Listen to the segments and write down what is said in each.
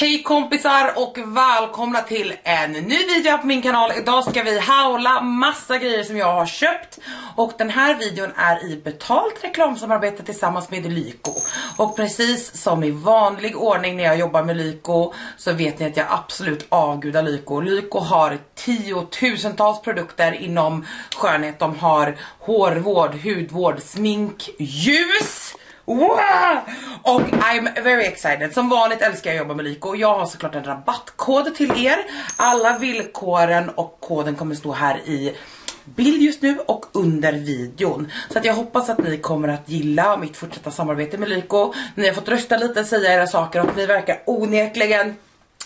Hej kompisar och välkomna till en ny video på min kanal. Idag ska vi haula massa grejer som jag har köpt och den här videon är i betalt reklamsamarbete tillsammans med Lyko. Och precis som i vanlig ordning när jag jobbar med Lyko så vet ni att jag absolut avgudar Lyko. Lyko har tiotusentals produkter inom skönhet. De har hårvård, hudvård, smink, ljus Wow! Och I'm very excited. Som vanligt älskar jag att jobba med Lyko. Jag har såklart en rabattkod till er. Alla villkoren och koden kommer stå här i bild just nu och under videon. Så att jag hoppas att ni kommer att gilla mitt fortsatta samarbete med Lyko. Ni har fått rösta lite, säga era saker och ni verkar onekligen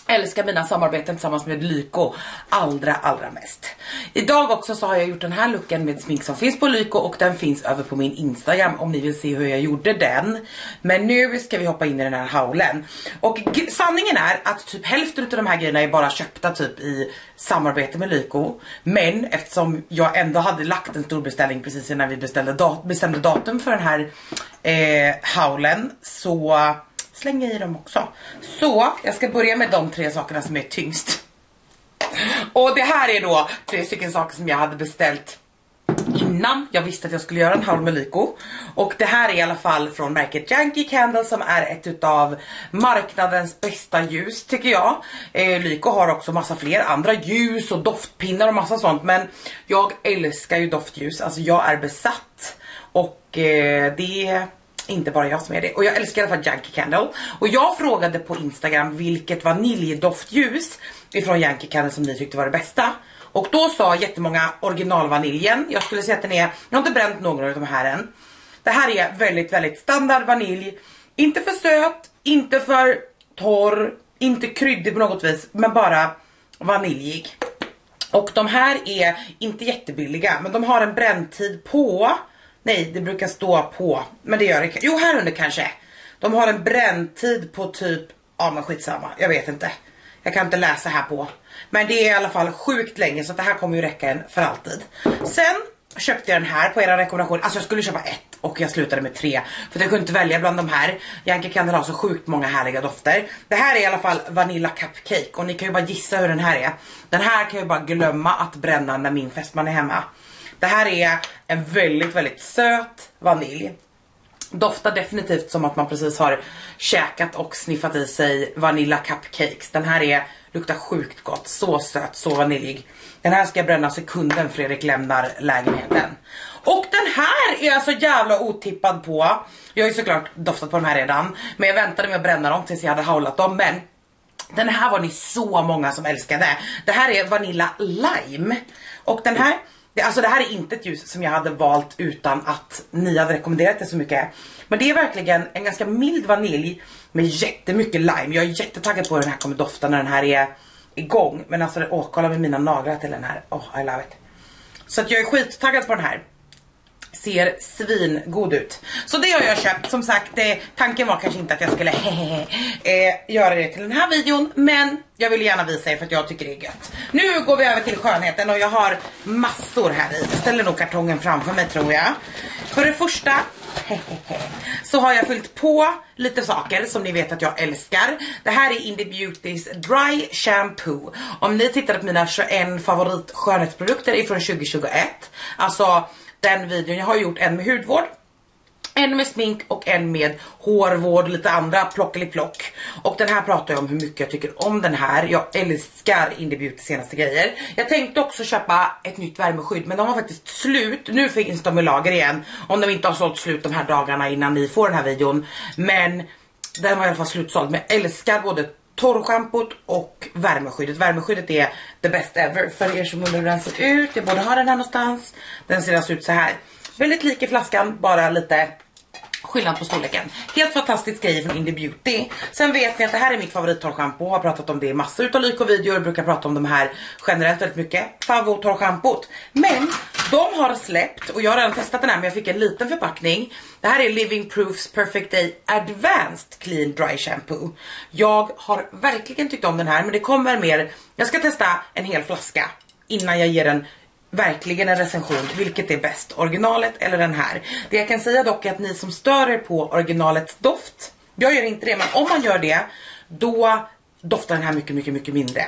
älskar mina samarbeten tillsammans med Lyko allra allra mest. Idag också så har jag gjort den här looken med smink som finns på Lyko och den finns över på min Instagram om ni vill se hur jag gjorde den. Men nu ska vi hoppa in i den här haulen. Och sanningen är att typ hälften av de här grejerna är bara köpta typ i samarbete med Lyko. Men eftersom jag ändå hade lagt en stor beställning precis innan vi beställde dat bestämde datum för den här eh, haulen så slänga i dem också. Så jag ska börja med de tre sakerna som är tyngst. Och det här är då tre stycken saker som jag hade beställt innan jag visste att jag skulle göra en haul med Lyko. Och det här är i alla fall från märket Yankee Candle som är ett utav marknadens bästa ljus tycker jag. Eh, Lyko har också massa fler andra ljus och doftpinnar och massa sånt men jag älskar ju doftljus, alltså jag är besatt. Och eh, det inte bara jag som är det. Och jag älskar i alla fall Yankee Candle. Och jag frågade på Instagram vilket vaniljdoftljus ifrån Yankee Candle som ni tyckte var det bästa. Och då sa jättemånga originalvaniljen. Jag skulle säga att den är, jag har inte bränt någon av de här än. Det här är väldigt, väldigt standard vanilj. Inte för söt, inte för torr, inte kryddig på något vis, men bara vaniljig. Och de här är inte jättebilliga, men de har en bränntid på Nej, det brukar stå på. Men det gör det Jo, här under kanske. De har en bränntid på typ, ja men skitsamma, jag vet inte. Jag kan inte läsa här på. Men det är i alla fall sjukt länge så det här kommer ju räcka en för alltid. Sen köpte jag den här på era rekommendation. Alltså jag skulle köpa ett och jag slutade med tre. För jag kunde inte välja bland de här. Yankee Candle har så sjukt många härliga dofter. Det här är i alla fall Vanilla Cupcake och ni kan ju bara gissa hur den här är. Den här kan jag bara glömma att bränna när min fästman är hemma. Det här är en väldigt, väldigt söt vanilj. Doftar definitivt som att man precis har käkat och sniffat i sig vanilla cupcakes. Den här är, luktar sjukt gott, så söt, så vaniljig. Den här ska jag bränna sekunden Fredrik lämnar lägenheten. Och den här är jag så jävla otippad på. Jag har ju såklart doftat på de här redan, men jag väntade med att bränna dem tills jag hade haulat dem. Men den här var ni så många som älskade. Det här är Vanilla Lime. Och den här det, alltså det här är inte ett ljus som jag hade valt utan att ni hade rekommenderat det så mycket. Men det är verkligen en ganska mild vanilj med jättemycket lime. Jag är jättetaggad på hur den här kommer dofta när den här är igång. Men alltså, åh, kolla med mina naglar till den här. Oh, I love it. Så att jag är skittaggad på den här ser svingod ut. Så det har jag köpt. Som sagt, eh, tanken var kanske inte att jag skulle eh, göra det till den här videon. Men jag vill gärna visa er för att jag tycker det är gött. Nu går vi över till skönheten och jag har massor här i. Jag ställer nog kartongen framför mig tror jag. För det första så har jag fyllt på lite saker som ni vet att jag älskar. Det här är Indie Beautys Dry Shampoo. Om ni tittar på mina 21 favorit skönhetsprodukter ifrån 2021. Alltså den videon. Jag har gjort en med hudvård, en med smink och en med hårvård, och lite andra plock. Och den här pratar jag om hur mycket jag tycker om den här. Jag älskar Indie Beauty senaste grejer. Jag tänkte också köpa ett nytt värmeskydd men de var faktiskt slut. Nu finns de i lager igen. Om de inte har sålt slut de här dagarna innan ni får den här videon. Men den var i alla fall slutsåld. Men jag älskar både torrschampot och värmeskyddet. Värmeskyddet är the best ever. För er som undrar hur den ser ut, jag borde ha den här någonstans. Den ser alltså ut så här. Väldigt lik i flaskan, bara lite skillnad på storleken. Helt fantastisk grej från Indie Beauty. Sen vet ni att det här är mitt favorittorrschampo. Har pratat om det i massor utav Lyko-videor. Brukar prata om de här generellt väldigt mycket. Favorittorrschampot. Men de har släppt och jag har redan testat den här men jag fick en liten förpackning. Det här är Living Proofs Perfect Day Advanced Clean Dry Shampoo. Jag har verkligen tyckt om den här men det kommer mer. Jag ska testa en hel flaska innan jag ger den verkligen en recension, vilket är bäst, originalet eller den här. Det jag kan säga dock är att ni som stör er på originalets doft, jag gör inte det, men om man gör det, då doftar den här mycket, mycket, mycket mindre.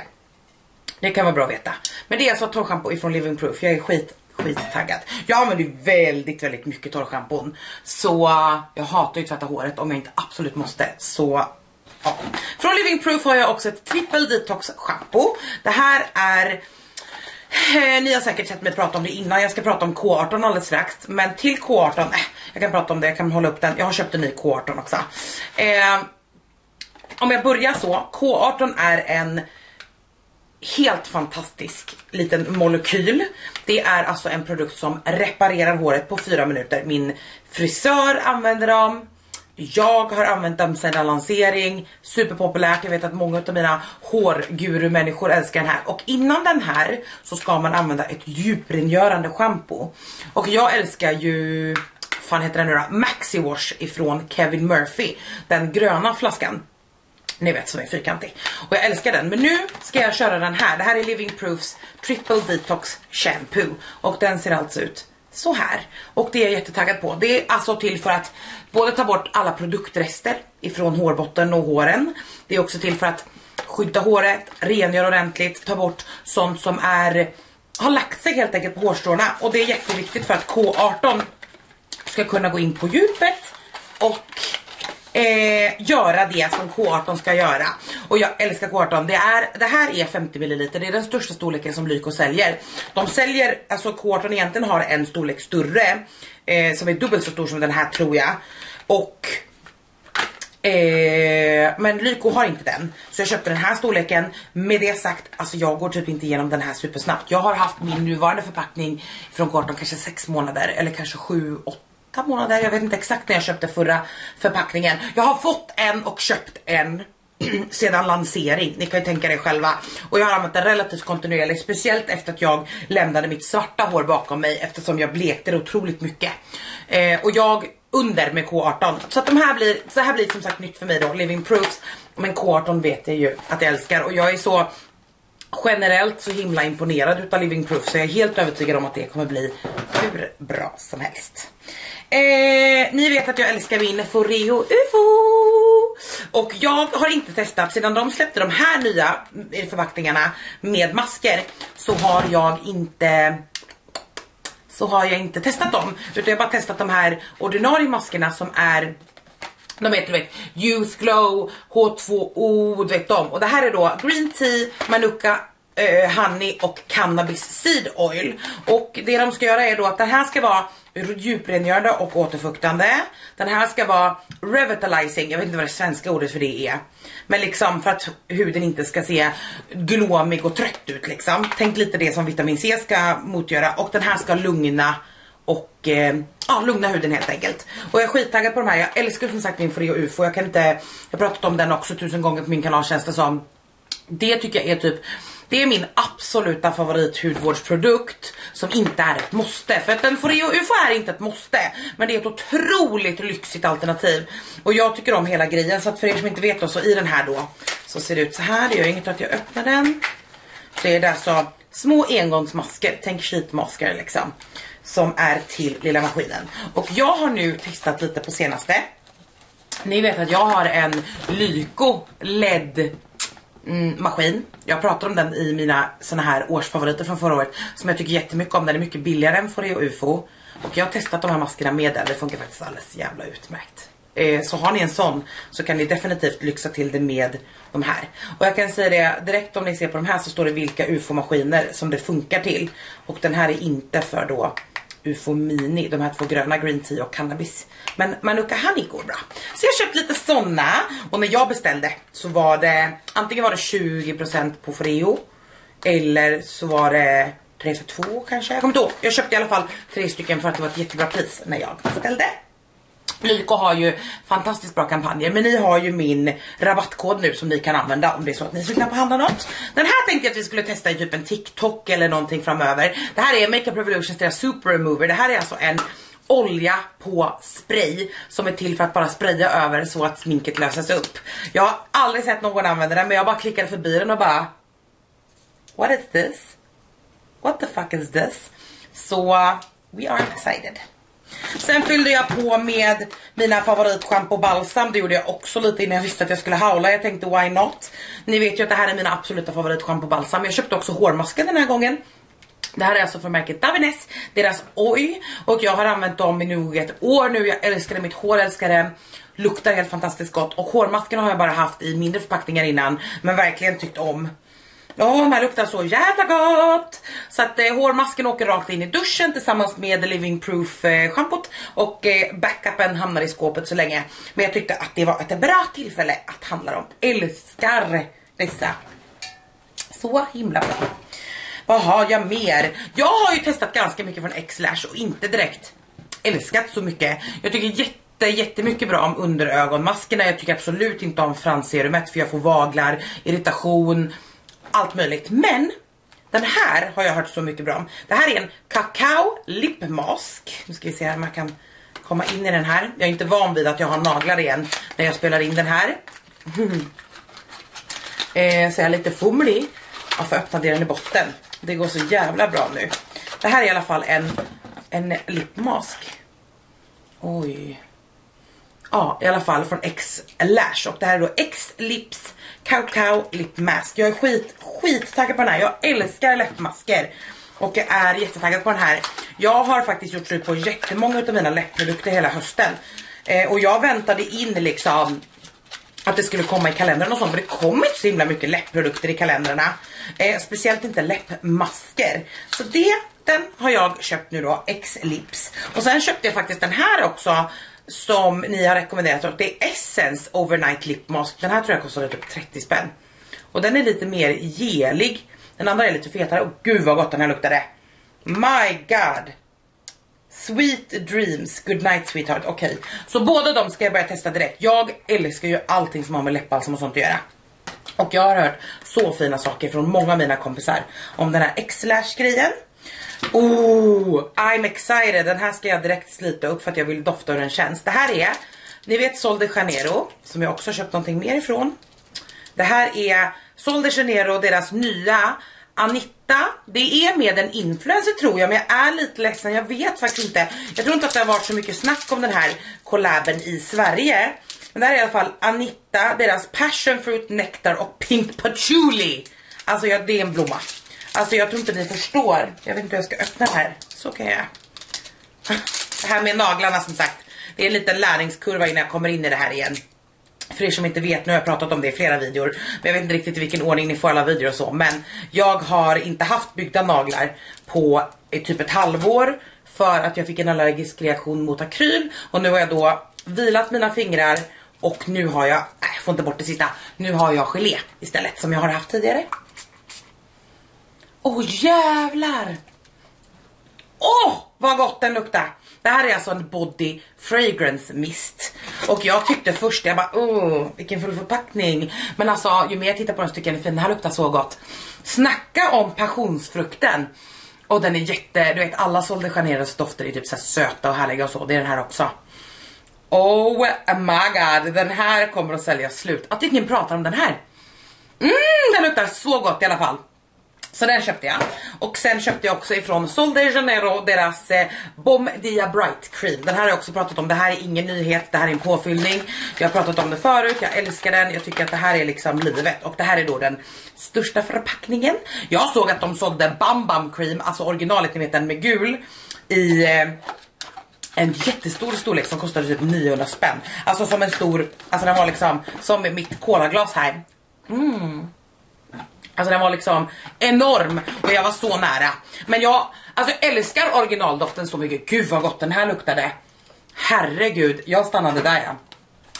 Det kan vara bra att veta. Men det är alltså torrschampo ifrån Living Proof. Jag är skit, skittaggad. Jag använder ju väldigt, väldigt mycket torrschampon. Så eh, jag hatar ju att tvätta håret om jag inte absolut måste. Så ja. Från Living Proof har jag också ett triple detox shampoo. Det här är eh, ni har säkert sett mig prata om det innan, jag ska prata om K18 alldeles strax. Men till K18, eh, jag kan prata om det, jag kan hålla upp den. Jag har köpt en ny K18 också. Eh, om jag börjar så, K18 är en helt fantastisk liten molekyl. Det är alltså en produkt som reparerar håret på fyra minuter. Min frisör använder dem. Jag har använt dem sedan lansering, superpopulärt, jag vet att många av mina hårguru-människor älskar den här. Och innan den här så ska man använda ett djuprengörande shampoo. Och jag älskar ju, fan heter den nu då, Maxi Wash ifrån Kevin Murphy, den gröna flaskan. Ni vet som är fyrkantig. Och jag älskar den. Men nu ska jag köra den här. Det här är Living Proofs Triple Detox Shampoo. Och den ser alltså ut så här. Och det är jag jättetaggad på. Det är alltså till för att både ta bort alla produktrester ifrån hårbotten och håren. Det är också till för att skydda håret, rengöra ordentligt, ta bort sånt som är har lagt sig helt enkelt på hårstråna och det är jätteviktigt för att K18 ska kunna gå in på djupet och eh, göra det som K18 ska göra. Och jag älskar K18. Det, är, det här är 50 ml, det är den största storleken som Lyko säljer. De säljer, alltså K18 egentligen har en storlek större, eh, som är dubbelt så stor som den här tror jag. Och Eh, men Lyko har inte den. Så jag köpte den här storleken. Med det sagt, alltså jag går typ inte igenom den här supersnabbt. Jag har haft min nuvarande förpackning från K18 kanske 6 månader eller kanske 7, 8 åtta månader, jag vet inte exakt när jag köpte förra förpackningen. Jag har fått en och köpt en sedan lansering, ni kan ju tänka er själva. Och jag har använt den relativt kontinuerligt, speciellt efter att jag lämnade mitt svarta hår bakom mig eftersom jag blekte det otroligt mycket. Eh, och jag under med K18. Så att de här blir, så här blir som sagt nytt för mig då, Living Proofs. Men K18 vet jag ju att jag älskar och jag är så generellt så himla imponerad utav Living Proof så jag är helt övertygad om att det kommer bli hur bra som helst. Eh, ni vet att jag älskar min Foreo UFO. Och jag har inte testat, sedan de släppte de här nya förpackningarna med masker så har jag inte så har jag inte testat dem. Utan jag har bara testat de här ordinarie maskerna som är de heter du vet Youth Glow, H2O, du vet dem. Och det här är då Green Tea, Manuka, eh, Honey och Cannabis Seed Oil. Och det de ska göra är då att det här ska vara djuprengörande och återfuktande. Den här ska vara revitalizing, jag vet inte vad det svenska ordet för det är. Men liksom för att huden inte ska se glåmig och trött ut liksom. Tänk lite det som vitamin C ska motgöra och den här ska lugna och eh, ja, lugna huden helt enkelt. Och jag är skittaggad på de här, jag älskar som sagt min Foreo UFO, jag kan inte, jag har pratat om den också tusen gånger på min kanal känns det som. Alltså, det tycker jag är typ det är min absoluta favorithudvårdsprodukt som inte är ett måste. För att den Foreo UFO är inte ett måste. Men det är ett otroligt lyxigt alternativ. Och jag tycker om hela grejen. Så att för er som inte vet då så i den här då så ser det ut så här. Det gör inget att jag öppnar den. Så är det alltså små engångsmasker. Tänk sheetmasker liksom. Som är till lilla maskinen. Och jag har nu testat lite på senaste. Ni vet att jag har en Lyko LED mm, maskin. Jag pratar om den i mina såna här årsfavoriter från förra året som jag tycker jättemycket om. Den är mycket billigare än Foreo UFO. Och jag har testat de här maskerna med den. Det funkar faktiskt alldeles jävla utmärkt. Eh, så har ni en sån så kan ni definitivt lyxa till det med de här. Och jag kan säga det direkt om ni ser på de här så står det vilka UFO-maskiner som det funkar till. Och den här är inte för då UFO Mini, de här två gröna Green Tea och Cannabis. Men Manuka Honey går bra. Så jag har köpt lite såna och när jag beställde så var det antingen var det 20% på Foreo eller så var det 3 för 2 kanske. Jag kommer inte ihåg. Jag köpte i alla fall tre stycken för att det var ett jättebra pris när jag beställde. Lyko har ju fantastiskt bra kampanjer men ni har ju min rabattkod nu som ni kan använda om det är så att ni skulle på handla något. Den här tänkte jag att vi skulle testa i typ en TikTok eller någonting framöver. Det här är Makeup Revolutions deras Super Remover. Det här är alltså en olja på spray som är till för att bara spraya över så att sminket löses upp. Jag har aldrig sett någon använda den men jag bara klickade förbi den och bara What is this? What the fuck is this? Så we are excited. Sen fyllde jag på med mina favoritschampo balsam. Det gjorde jag också lite innan jag visste att jag skulle haula. Jag tänkte why not? Ni vet ju att det här är mina absoluta favoritschampo balsam. Jag köpte också hårmasken den här gången. Det här är alltså från märket Davines, deras OI. Och jag har använt dem i nog ett år nu. Jag älskar det, mitt hår älskar det. Luktar helt fantastiskt gott. Och hårmasken har jag bara haft i mindre förpackningar innan. Men verkligen tyckt om. Ja, de här luktar så jävla gott! Så att eh, hårmasken åker rakt in i duschen tillsammans med Living Proof eh, schampot och eh, backupen hamnar i skåpet så länge. Men jag tyckte att det var ett bra tillfälle att handla dem. Älskar dessa. Så himla bra. Vad har jag mer? Jag har ju testat ganska mycket från X-Lash och inte direkt älskat så mycket. Jag tycker jätte jättemycket bra om underögonmaskerna. Jag tycker absolut inte om fransserumet för jag får vaglar, irritation, allt möjligt. Men den här har jag hört så mycket bra om. Det här är en kakao lipmask. Nu ska vi se om jag kan komma in i den här. Jag är inte van vid att jag har naglar igen när jag spelar in den här. eh, så jag är lite fumlig. Jag får öppna delen i botten. Det går så jävla bra nu. Det här är i alla fall en, en lipmask. Oj. Ja, i alla fall från X-Lash. Och det här är då X-Lips Kaukau Lip Mask. Jag är skit, skit taggad på den här. Jag älskar läppmasker. Och jag är jättetaggad på den här. Jag har faktiskt gjort slut på jättemånga av mina läppprodukter hela hösten. Eh, och jag väntade in liksom att det skulle komma i kalendern och sånt. För det kommer inte så himla mycket läppprodukter i kalendrarna. Eh, speciellt inte läppmasker. Så det, den har jag köpt nu då, X-Lips. Och sen köpte jag faktiskt den här också som ni har rekommenderat och det är Essence Overnight Lip Mask. Den här tror jag kostade typ 30 spänn. Och den är lite mer gelig. Den andra är lite fetare. Och gud vad gott den här luktade. My god. Sweet Dreams, Good Night Sweetheart, okej. Okay. Så båda de ska jag börja testa direkt. Jag älskar ju allting som har med läppbalsam och sånt att göra. Och jag har hört så fina saker från många av mina kompisar om den här X-Lash grejen. Oh, I'm excited. Den här ska jag direkt slita upp för att jag vill dofta hur den känns. Det här är, ni vet Sol de Janeiro, som jag också har köpt någonting mer ifrån. Det här är Sol de Janeiro, deras nya Anitta, det är med en influencer tror jag, men jag är lite ledsen, jag vet faktiskt inte. Jag tror inte att det har varit så mycket snack om den här collaben i Sverige. Men det här är i alla fall Anitta, deras passion fruit nectar och pink patchouli. Alltså ja, det är en blomma. Alltså jag tror inte ni förstår. Jag vet inte hur jag ska öppna det här. Så kan jag. Det här med naglarna som sagt. Det är en liten lärningskurva innan jag kommer in i det här igen. För er som inte vet, nu har jag pratat om det i flera videor. Men jag vet inte riktigt i vilken ordning ni får alla videor och så. Men jag har inte haft byggda naglar på typ ett halvår. För att jag fick en allergisk reaktion mot akryl. Och nu har jag då vilat mina fingrar. Och nu har jag, nej jag får inte bort det sista. Nu har jag gelé istället som jag har haft tidigare. Åh oh, jävlar! Åh oh, vad gott den luktar! Det här är alltså en body fragrance mist. Och jag tyckte först, jag bara oh, vilken full förpackning. Men alltså ju mer jag tittar på den så tycker jag den är fin, den här luktar så gott. Snacka om passionsfrukten. Och den är jätte, du vet alla Sol de Janeiros dofter är typ så söta och härliga och så, det är den här också. Oh my god, den här kommer att sälja slut. Att ingen pratar om den här. Mm, den luktar så gott i alla fall. Så den köpte jag. Och sen köpte jag också ifrån Sol de Janeiro deras eh, Bom Dia Bright Cream. Den här har jag också pratat om. Det här är ingen nyhet, det här är en påfyllning. Jag har pratat om det förut, jag älskar den. Jag tycker att det här är liksom livet. Och det här är då den största förpackningen. Jag såg att de sålde Bam Bam Cream, alltså originalet, ni vet den med gul, i... Eh, en jättestor storlek som kostade typ 900 spänn. Alltså som en stor, alltså den var liksom som mitt kolaglas här. Mm. Alltså den var liksom enorm och jag var så nära. Men jag, alltså jag älskar originaldoften så mycket. Gud vad gott den här luktade. Herregud, jag stannade där ja.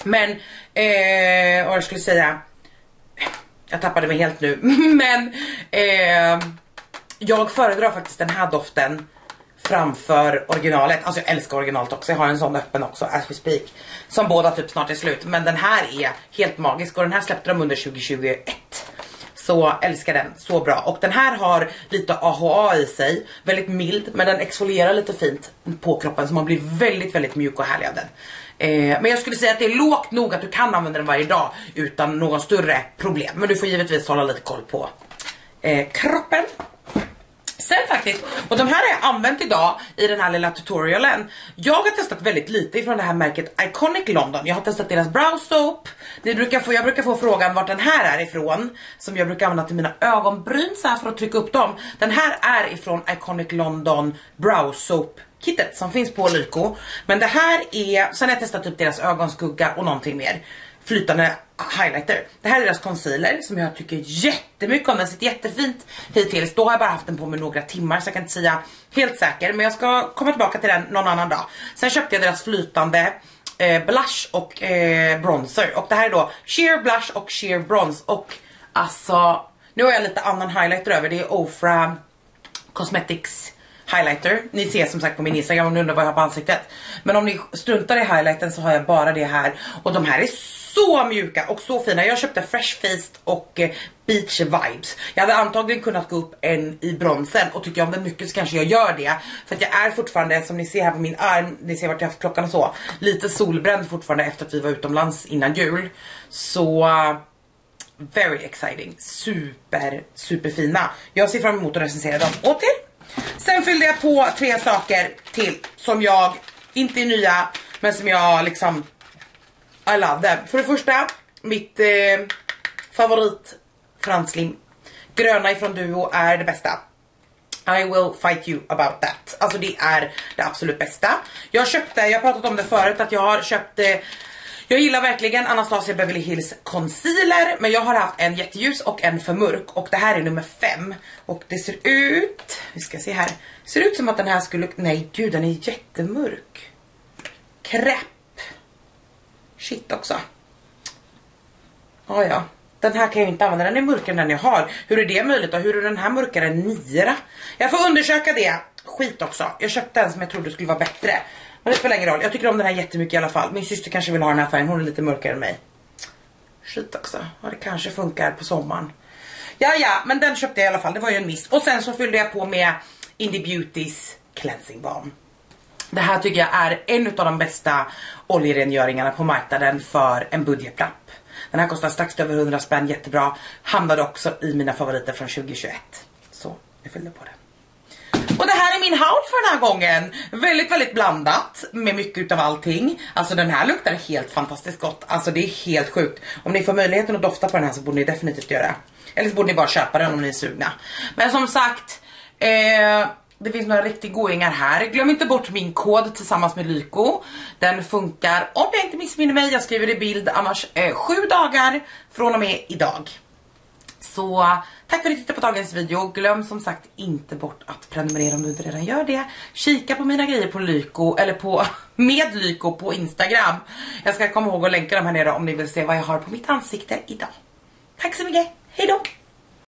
Men, eh, vad jag skulle säga. Jag tappade mig helt nu. Men, eh, jag föredrar faktiskt den här doften framför originalet. Alltså jag älskar originalet också. Jag har en sån öppen också, as we speak. Som båda typ snart är slut. Men den här är helt magisk och den här släppte de under 2021. Så älskar den, så bra. Och den här har lite AHA i sig, väldigt mild men den exfolierar lite fint på kroppen så man blir väldigt väldigt mjuk och härlig av den. Eh, men jag skulle säga att det är lågt nog att du kan använda den varje dag utan någon större problem. Men du får givetvis hålla lite koll på eh, kroppen. Sen faktiskt, och de här har jag använt idag i den här lilla tutorialen. Jag har testat väldigt lite ifrån det här märket Iconic London. Jag har testat deras brow soap. Ni brukar få, jag brukar få frågan vart den här är ifrån. Som jag brukar använda till mina ögonbryn så här för att trycka upp dem. Den här är ifrån Iconic London brow soap kittet som finns på Lyko. Men det här är, sen har jag testat typ deras ögonskugga och någonting mer flytande highlighter. Det här är deras concealer som jag tycker jättemycket om. Den sitter jättefint hittills. Då har jag bara haft den på mig några timmar så jag kan inte säga helt säker. Men jag ska komma tillbaka till den någon annan dag. Sen köpte jag deras flytande eh, blush och eh, bronzer. Och det här är då sheer blush och sheer bronze. Och alltså, nu har jag lite annan highlighter över. Det är Ofra Cosmetics highlighter. Ni ser som sagt på min Instagram om ni undrar vad jag har på ansiktet. Men om ni struntar i highlighten så har jag bara det här. Och de här är så mjuka och så fina. Jag köpte Fresh Faced och eh, Beach Vibes. Jag hade antagligen kunnat gå upp en i bronsen och tycker jag om den mycket så kanske jag gör det. För att jag är fortfarande, som ni ser här på min arm, ni ser vart jag har haft klockan och så, lite solbränd fortfarande efter att vi var utomlands innan jul. Så very exciting, super, super fina. Jag ser fram emot att recensera dem åt er. Sen fyllde jag på tre saker till som jag, inte är nya, men som jag liksom i love them. För det första, mitt eh, favorit franslim. Gröna ifrån Duo är det bästa. I will fight you about that. Alltså det är det absolut bästa. Jag köpte, jag har pratat om det förut att jag har köpt eh, jag gillar verkligen Anastasia Beverly Hills concealer men jag har haft en jätteljus och en för mörk och det här är nummer 5 och det ser ut, vi ska se här, ser ut som att den här skulle, nej gud den är jättemörk. Crap shit också. Ja, ja, den här kan jag inte använda, den är mörkare än den jag har. Hur är det möjligt då? hur är den här mörkare än Nira? Jag får undersöka det. Skit också. Jag köpte en som jag trodde skulle vara bättre. Men det spelar ingen roll. Jag tycker om den här jättemycket i alla fall. Min syster kanske vill ha den här färgen. Hon är lite mörkare än mig. Skit också. Ja, det kanske funkar på sommaren. Ja, ja, men den köpte jag i alla fall. Det var ju en miss. Och sen så fyllde jag på med Indie Beautys cleansing balm. Det här tycker jag är en av de bästa oljerengöringarna på marknaden för en budgetlapp. Den här kostar strax över 100 spänn, jättebra. Hamnade också i mina favoriter från 2021. Så jag fyllde på den. Och det här är min haul för den här gången. Väldigt, väldigt blandat med mycket utav allting. Alltså den här luktar helt fantastiskt gott. Alltså det är helt sjukt. Om ni får möjligheten att dofta på den här så borde ni definitivt göra det. Eller så borde ni bara köpa den om ni är sugna. Men som sagt, eh, det finns några riktigt goingar här. Glöm inte bort min kod tillsammans med Lyko. Den funkar, om jag inte missminner mig, jag skriver i bild, annars eh, sju dagar från och med idag. Så tack för att ni tittade på dagens video. Glöm som sagt inte bort att prenumerera om du inte redan gör det. Kika på mina grejer på Lyko, eller på med Lyko på Instagram. Jag ska komma ihåg att länka dem här nere om ni vill se vad jag har på mitt ansikte idag. Tack så mycket, hejdå!